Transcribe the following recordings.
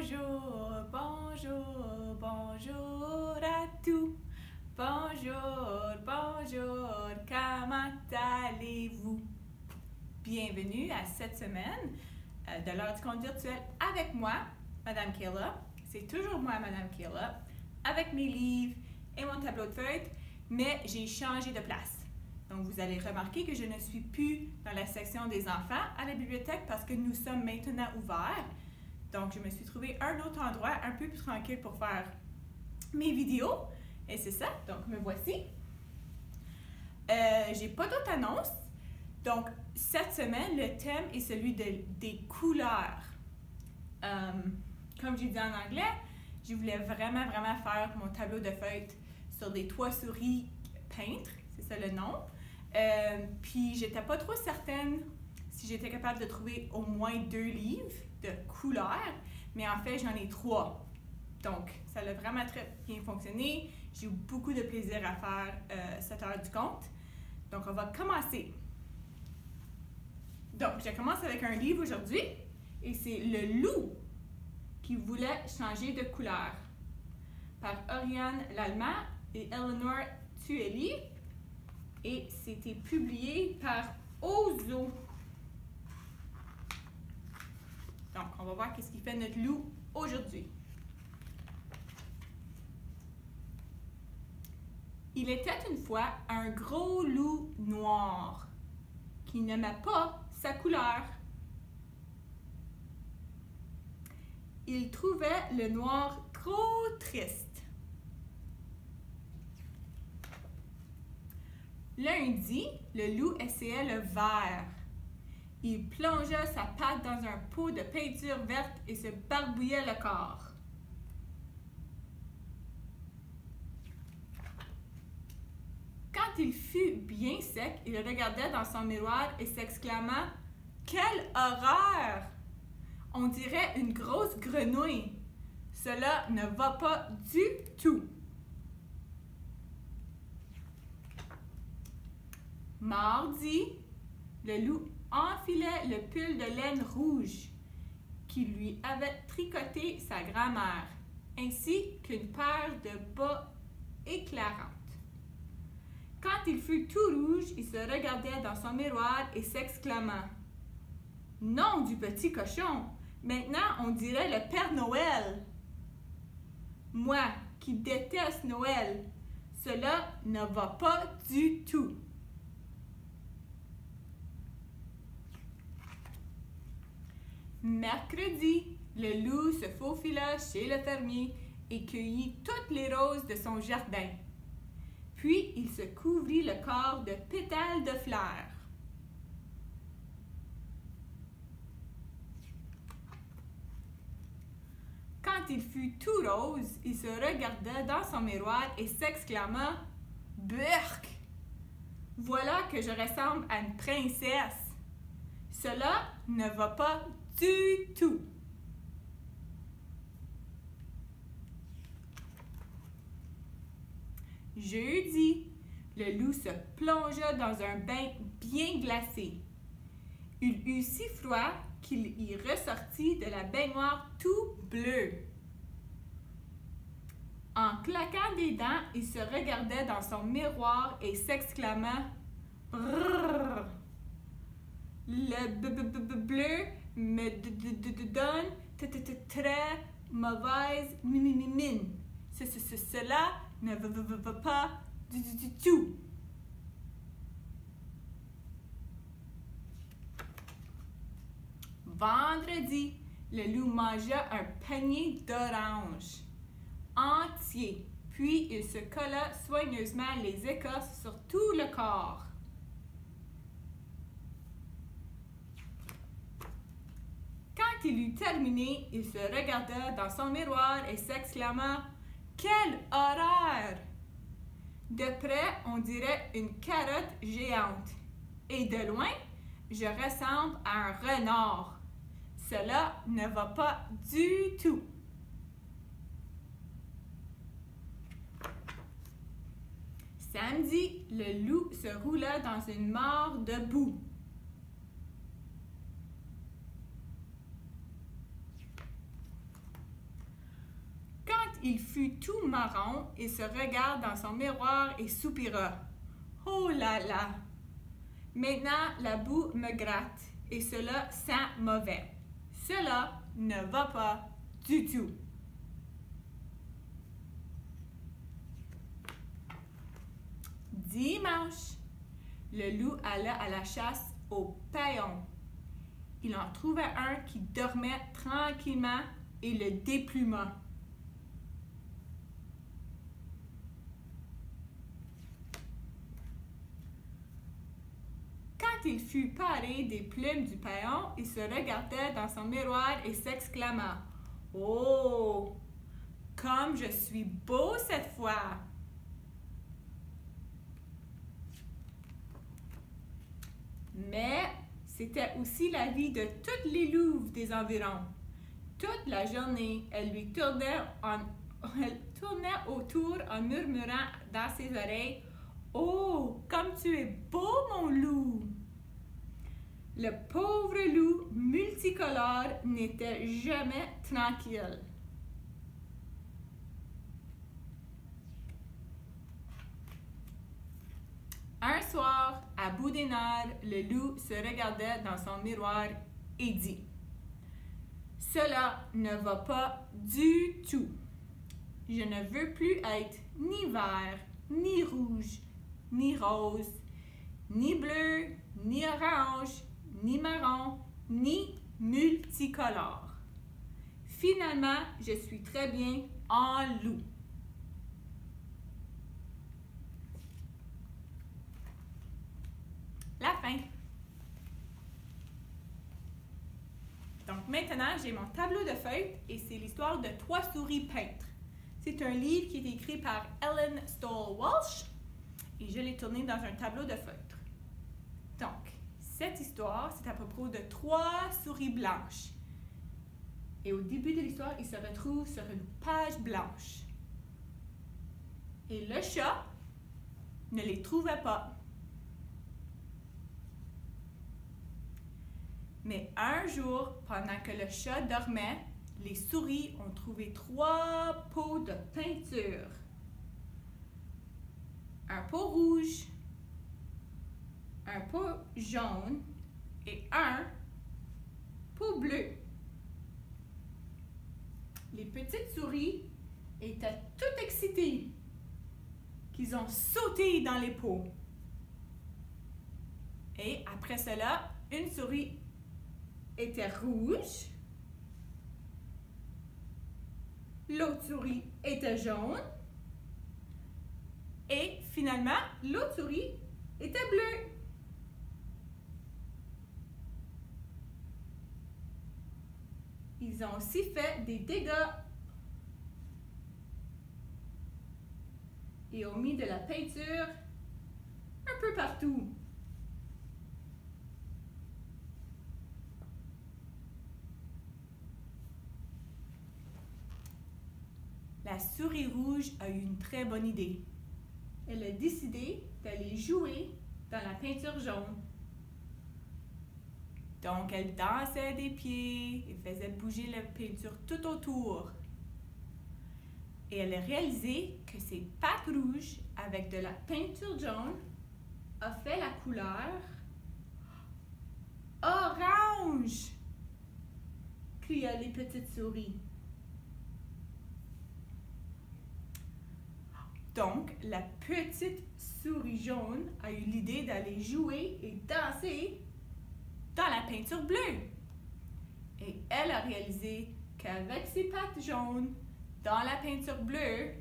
Bonjour, bonjour, bonjour à tous. Bonjour, bonjour, comment allez-vous? Bienvenue à cette semaine euh, de l'heure du compte virtuel avec moi, Madame Kayla. C'est toujours moi, Madame Kayla, avec mes livres et mon tableau de feuilles, mais j'ai changé de place. Donc, vous allez remarquer que je ne suis plus dans la section des enfants à la bibliothèque parce que nous sommes maintenant ouverts. Donc, je me suis trouvé un autre endroit un peu plus tranquille pour faire mes vidéos. Et c'est ça. Donc, me voici. Euh, j'ai pas d'autres annonces. Donc, cette semaine, le thème est celui de, des couleurs. Euh, comme j'ai dit en anglais, je voulais vraiment, vraiment faire mon tableau de feuilles sur des toits souris peintres, c'est ça le nom. Euh, puis j'étais pas trop certaine si j'étais capable de trouver au moins deux livres de couleurs, mais en fait j'en ai trois. Donc ça a vraiment très bien fonctionné. J'ai eu beaucoup de plaisir à faire euh, cette heure du compte. Donc on va commencer. Donc je commence avec un livre aujourd'hui et c'est Le loup qui voulait changer de couleur par Oriane Lallemand et Eleanor Tueli et c'était publié par Ozo. Donc, on va voir qu'est-ce qui fait notre loup aujourd'hui. Il était une fois un gros loup noir qui n'aimait pas sa couleur. Il trouvait le noir trop triste. Lundi, le loup essayait le vert. Il plongea sa patte dans un pot de peinture verte et se barbouillait le corps. Quand il fut bien sec, il regardait dans son miroir et s'exclama Quelle horreur On dirait une grosse grenouille. Cela ne va pas du tout. Mardi, le loup enfilait le pull de laine rouge qui lui avait tricoté sa grand-mère, ainsi qu'une paire de bas éclairantes. Quand il fut tout rouge, il se regardait dans son miroir et s'exclama Non du petit cochon, maintenant on dirait le Père Noël. Moi qui déteste Noël, cela ne va pas du tout. Mercredi, le loup se faufila chez le fermier et cueillit toutes les roses de son jardin. Puis il se couvrit le corps de pétales de fleurs. Quand il fut tout rose, il se regarda dans son miroir et s'exclama Burk! Voilà que je ressemble à une princesse. Cela ne va pas tout. Jeudi, le loup se plongea dans un bain bien glacé. Il eut si froid qu'il y ressortit de la baignoire tout bleu. En claquant des dents, il se regardait dans son miroir et s'exclama! Le bleu me donne très mauvaise mine. Cela ne va pas du tout. Vendredi, le loup mangea un panier d'oranges entier, puis il se colla soigneusement les écorces sur tout le corps. Il eut terminé, il se regarda dans son miroir et s'exclama Quelle horreur De près, on dirait une carotte géante. Et de loin, je ressemble à un renard. Cela ne va pas du tout. Samedi, le loup se roula dans une mare de boue. Il fut tout marron, il se regarde dans son miroir et soupira. Oh là là! Maintenant, la boue me gratte et cela sent mauvais. Cela ne va pas du tout. Dimanche, le loup alla à la chasse au paillon. Il en trouva un qui dormait tranquillement et le dépluma. Il fut paré des plumes du paillon, il se regardait dans son miroir et s'exclama Oh, comme je suis beau cette fois! Mais c'était aussi la vie de toutes les louves des environs. Toute la journée, elle lui tournait, elle tournait autour en murmurant dans ses oreilles Oh, comme tu es beau, mon loup! Le pauvre loup multicolore n'était jamais tranquille. Un soir, à bout des nerfs, le loup se regardait dans son miroir et dit Cela ne va pas du tout. Je ne veux plus être ni vert, ni rouge, ni rose, ni bleu, ni orange, ni marron, ni multicolore. Finalement, je suis très bien en loup. La fin. Donc maintenant, j'ai mon tableau de feuilles et c'est l'histoire de trois souris peintres. C'est un livre qui est écrit par Ellen Stoll Walsh et je l'ai tourné dans un tableau de feutre. Cette histoire, c'est à propos de trois souris blanches. Et au début de l'histoire, ils se retrouvent sur une page blanche. Et le chat ne les trouvait pas. Mais un jour, pendant que le chat dormait, les souris ont trouvé trois pots de peinture. Un pot rouge, un pot jaune et un pot bleu. Les petites souris étaient toutes excitées qu'ils ont sauté dans les pots. Et après cela, une souris était rouge, l'autre souris était jaune et finalement, l'autre souris était bleue. Ils ont aussi fait des dégâts et ont mis de la peinture un peu partout. La souris rouge a eu une très bonne idée. Elle a décidé d'aller jouer dans la peinture jaune. Donc, elle dansait des pieds et faisait bouger la peinture tout autour. Et elle a réalisé que ses pattes rouges avec de la peinture jaune a fait la couleur orange, cria les petites souris. Donc, la petite souris jaune a eu l'idée d'aller jouer et danser dans la peinture bleue. Et elle a réalisé qu'avec ses pattes jaunes dans la peinture bleue,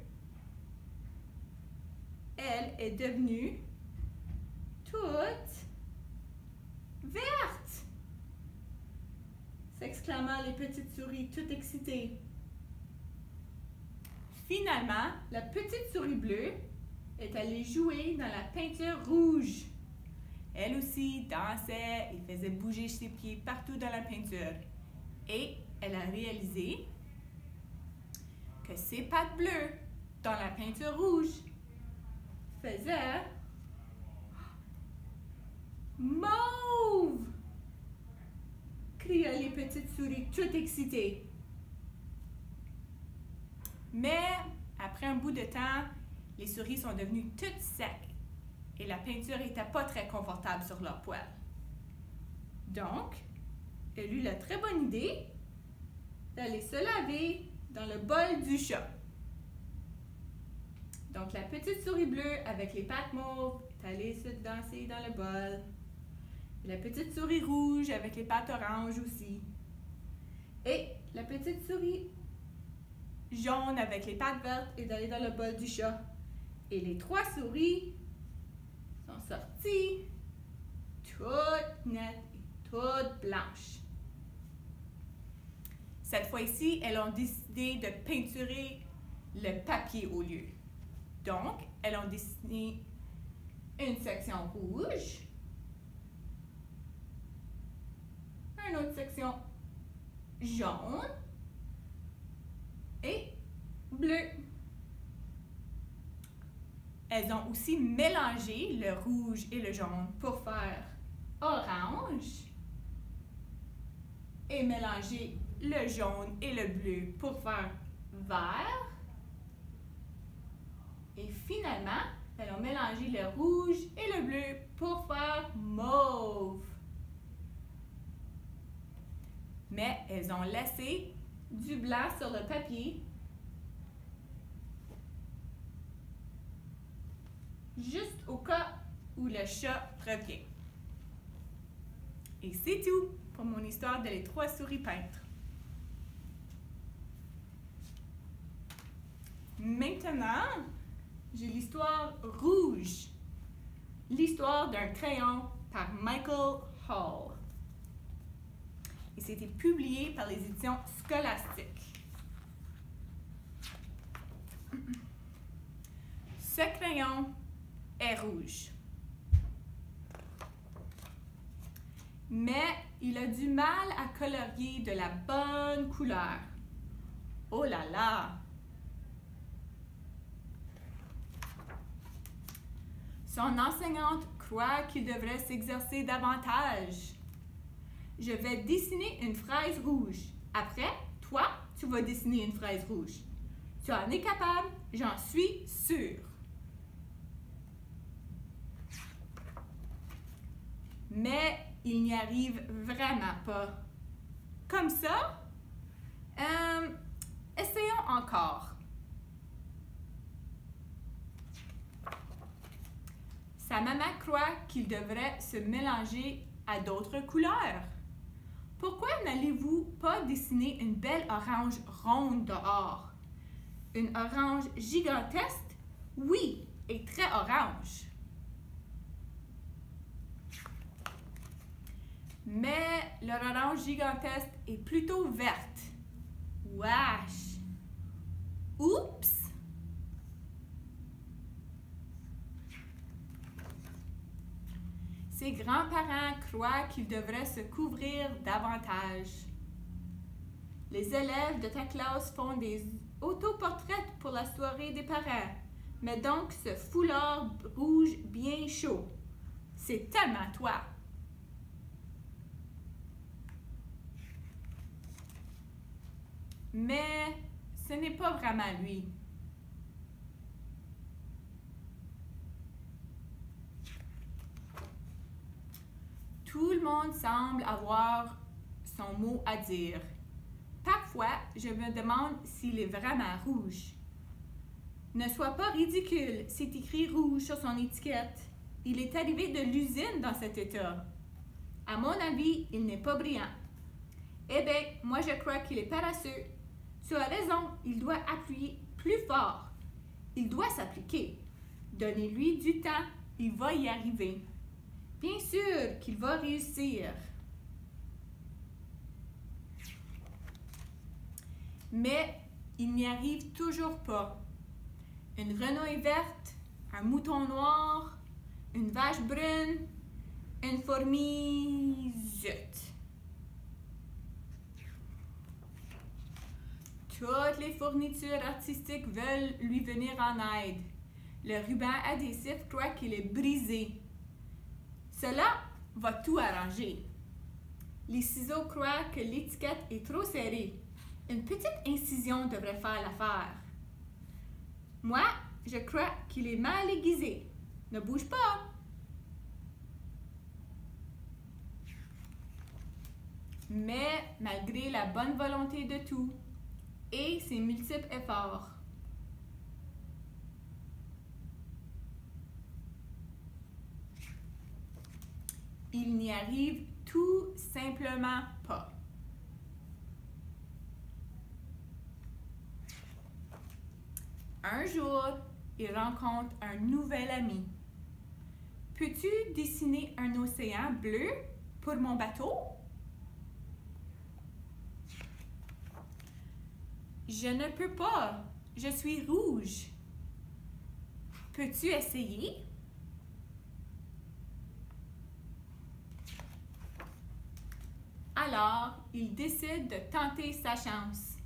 elle est devenue toute verte. S'exclama les petites souris toutes excitées. Finalement, la petite souris bleue est allée jouer dans la peinture rouge. Elle aussi dansait et faisait bouger ses pieds partout dans la peinture. Et elle a réalisé que ses pattes bleues dans la peinture rouge faisaient mauve! criaient les petites souris toutes excitées. Mais après un bout de temps, les souris sont devenues toutes secs et la peinture n'était pas très confortable sur leur poils. Donc, elle eut la très bonne idée d'aller se laver dans le bol du chat. Donc, la petite souris bleue avec les pattes mauves est allée se danser dans le bol. La petite souris rouge avec les pattes oranges aussi. Et la petite souris jaune avec les pattes vertes est allée dans le bol du chat. Et les trois souris sorties toutes nettes et toutes blanches. Cette fois-ci, elles ont décidé de peinturer le papier au lieu. Donc, elles ont dessiné une section rouge, une autre section jaune et bleu. Elles ont aussi mélangé le rouge et le jaune pour faire orange et mélangé le jaune et le bleu pour faire vert. Et finalement, elles ont mélangé le rouge et le bleu pour faire mauve. Mais elles ont laissé du blanc sur le papier juste au cas où le chat revient. Et c'est tout pour mon histoire de les trois souris peintres. Maintenant, j'ai l'histoire rouge. L'histoire d'un crayon par Michael Hall. Et c'était publié par les éditions scolastiques. Ce crayon rouge. Mais il a du mal à colorier de la bonne couleur. Oh là là! Son enseignante croit qu'il devrait s'exercer davantage. Je vais dessiner une fraise rouge. Après, toi, tu vas dessiner une fraise rouge. Tu en es capable, j'en suis sûre. Mais il n'y arrive vraiment pas. Comme ça, euh, essayons encore. Sa maman croit qu'il devrait se mélanger à d'autres couleurs. Pourquoi n'allez-vous pas dessiner une belle orange ronde dehors? Une orange gigantesque? Oui, et très orange. Mais leur orange gigantesque est plutôt verte. Wesh! Oups! Ses grands-parents croient qu'il devrait se couvrir davantage. Les élèves de ta classe font des autoportraits pour la soirée des parents. Mais donc ce foulard rouge bien chaud. C'est tellement toi. Mais ce n'est pas vraiment lui. Tout le monde semble avoir son mot à dire. Parfois, je me demande s'il est vraiment rouge. Ne sois pas ridicule, c'est écrit rouge sur son étiquette. Il est arrivé de l'usine dans cet état. À mon avis, il n'est pas brillant. Eh bien, moi je crois qu'il est paresseux. Tu as raison, il doit appuyer plus fort. Il doit s'appliquer. Donnez-lui du temps, il va y arriver. Bien sûr qu'il va réussir. Mais il n'y arrive toujours pas. Une grenouille verte, un mouton noir, une vache brune, une fourmi Toutes les fournitures artistiques veulent lui venir en aide. Le ruban adhésif croit qu'il est brisé. Cela va tout arranger. Les ciseaux croient que l'étiquette est trop serrée. Une petite incision devrait faire l'affaire. Moi, je crois qu'il est mal aiguisé. Ne bouge pas. Mais malgré la bonne volonté de tout et ses multiples efforts, il n'y arrive tout simplement pas. Un jour, il rencontre un nouvel ami. Peux-tu dessiner un océan bleu pour mon bateau? Je ne peux pas. Je suis rouge. Peux-tu essayer? Alors, il décide de tenter sa chance.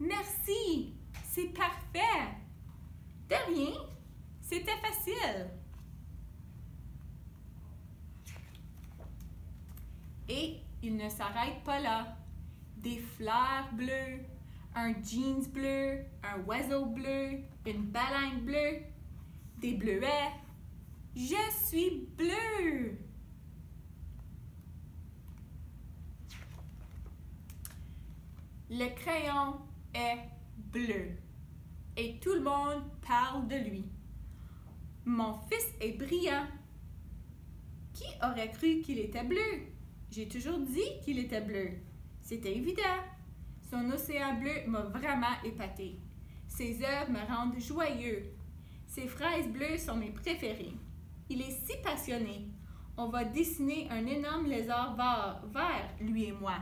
Merci, c'est parfait. De rien, c'était facile. Et il ne s'arrête pas là. Des fleurs bleues, un jeans bleu, un oiseau bleu, une baleine bleue, des bleuets. Je suis bleu. Le crayon est bleu et tout le monde parle de lui. Mon fils est brillant. Qui aurait cru qu'il était bleu? J'ai toujours dit qu'il était bleu. C'était évident. Son océan bleu m'a vraiment épaté. Ses œuvres me rendent joyeux. Ses fraises bleues sont mes préférées. Il est si passionné. On va dessiner un énorme lézard vert, lui et moi.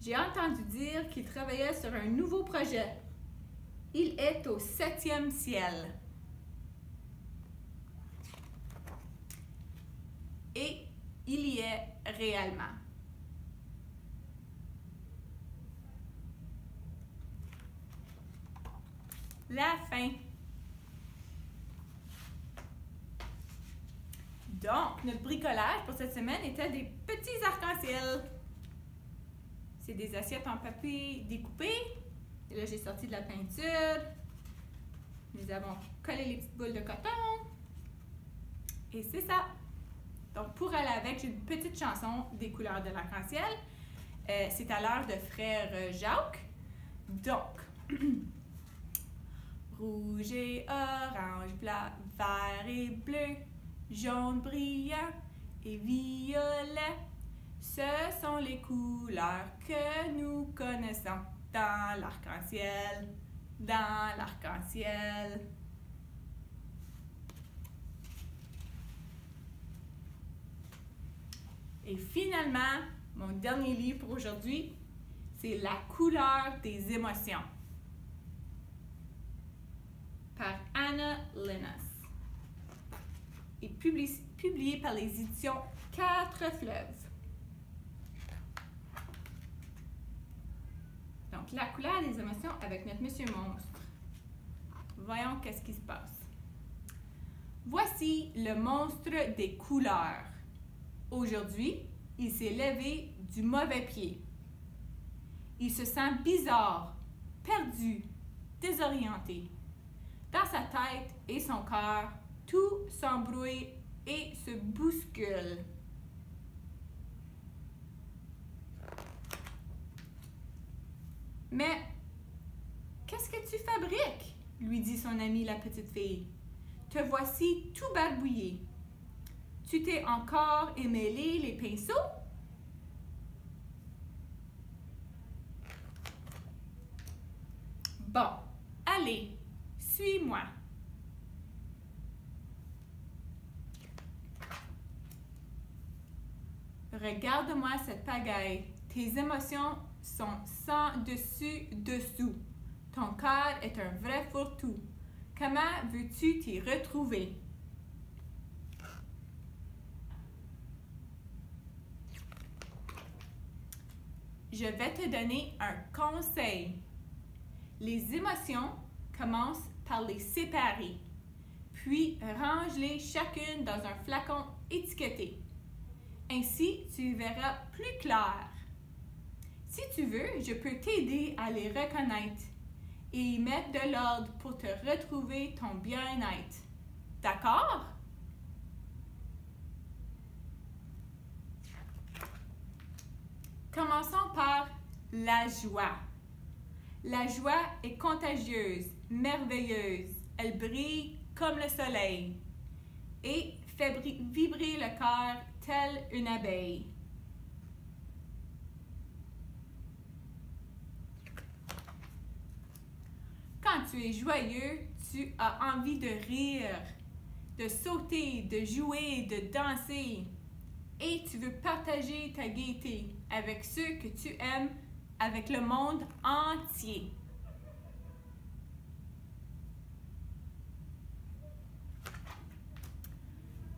J'ai entendu dire qu'il travaillait sur un nouveau projet. Il est au septième ciel. Et il y est réellement. La fin. Donc, notre bricolage pour cette semaine était des petits arcs-en-ciel. C'est des assiettes en papier découpées. Et là, j'ai sorti de la peinture. Nous avons collé les petites boules de coton. Et c'est ça. Donc, pour aller avec, j'ai une petite chanson des couleurs de l'arc-en-ciel. Euh, c'est à l'heure de frère Jacques. Donc, rouge et orange, blanc, vert et bleu, jaune brillant et violet. Ce sont les couleurs que nous connaissons dans l'arc-en-ciel, dans l'arc-en-ciel. Et finalement, mon dernier livre pour aujourd'hui, c'est La couleur des émotions par Anna Linus et publié par les éditions Quatre Fleuves. Donc, la couleur des émotions avec notre Monsieur Monstre. Voyons qu'est-ce qui se passe. Voici le monstre des couleurs. Aujourd'hui, il s'est levé du mauvais pied. Il se sent bizarre, perdu, désorienté. Dans sa tête et son cœur, tout s'embrouille et se bouscule. Mais qu'est-ce que tu fabriques? lui dit son amie la petite fille. Te voici tout barbouillé. Tu t'es encore émêlé les pinceaux? Bon, allez, suis-moi. Regarde-moi cette pagaille. Tes émotions sont sans dessus dessous. Ton cœur est un vrai fourre-tout. Comment veux-tu t'y retrouver? Je vais te donner un conseil. Les émotions commencent les séparer, puis range-les chacune dans un flacon étiqueté. Ainsi, tu verras plus clair. Si tu veux, je peux t'aider à les reconnaître et y mettre de l'ordre pour te retrouver ton bien-être. D'accord? Commençons par la joie. La joie est contagieuse, merveilleuse. Elle brille comme le soleil et fait vibrer le cœur tel une abeille. Quand tu es joyeux, tu as envie de rire, de sauter, de jouer, de danser. Et tu veux partager ta gaieté avec ceux que tu aimes, avec le monde entier.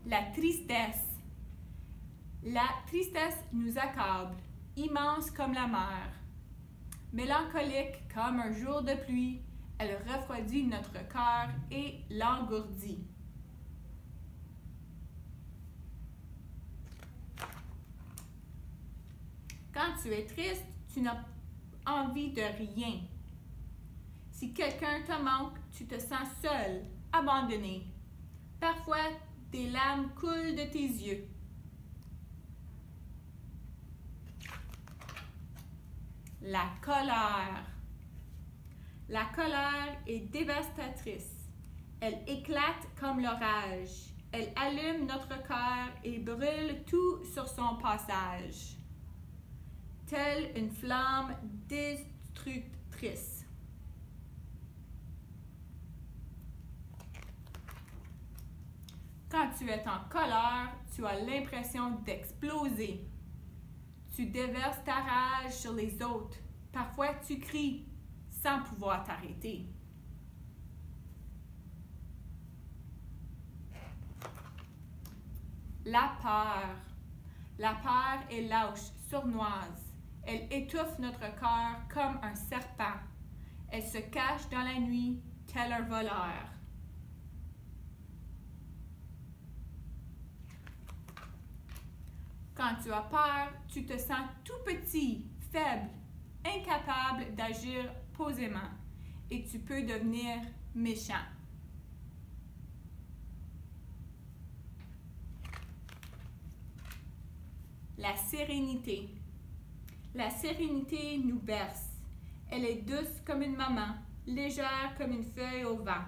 La tristesse. La tristesse nous accable, immense comme la mer. Mélancolique comme un jour de pluie, elle refroidit notre cœur et l'engourdit. Quand tu es triste, tu n'as envie de rien. Si quelqu'un te manque, tu te sens seul, abandonné. Parfois, des larmes coulent de tes yeux. La colère. La colère est dévastatrice. Elle éclate comme l'orage. Elle allume notre cœur et brûle tout sur son passage, telle une flamme destructrice. Quand tu es en colère, tu as l'impression d'exploser. Tu déverses ta rage sur les autres. Parfois, tu cries sans pouvoir t'arrêter. La peur. La peur est lâche, sournoise. Elle étouffe notre cœur comme un serpent. Elle se cache dans la nuit tel un voleur. Quand tu as peur, tu te sens tout petit, faible, incapable d'agir posément et tu peux devenir méchant. La sérénité. La sérénité nous berce. Elle est douce comme une maman, légère comme une feuille au vent.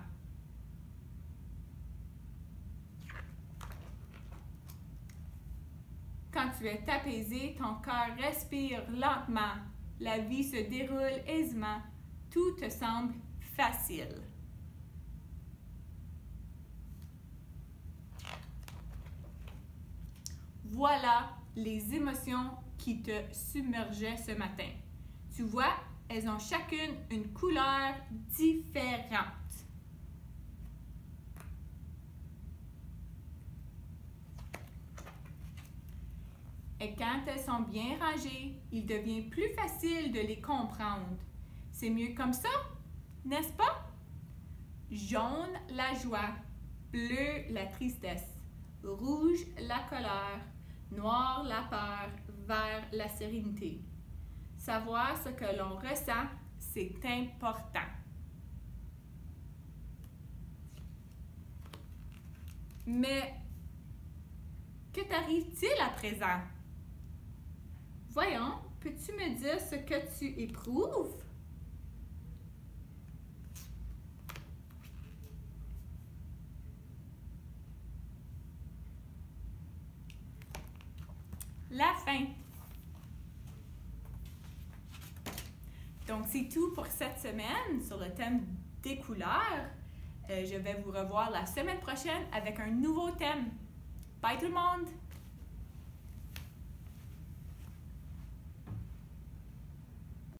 Quand tu es apaisé, ton cœur respire lentement, la vie se déroule aisément, tout te semble facile. Voilà les émotions qui te submergeaient ce matin. Tu vois, elles ont chacune une couleur différente. Et quand elles sont bien rangées, il devient plus facile de les comprendre. C'est mieux comme ça, n'est-ce pas? Jaune, la joie. Bleu, la tristesse. Rouge, la colère. Noir, la peur. Vert, la sérénité. Savoir ce que l'on ressent, c'est important. Mais que t'arrive-t-il à présent? Voyons, peux-tu me dire ce que tu éprouves? La fin. Donc, c'est tout pour cette semaine sur le thème des couleurs. Euh, je vais vous revoir la semaine prochaine avec un nouveau thème. Bye tout le monde!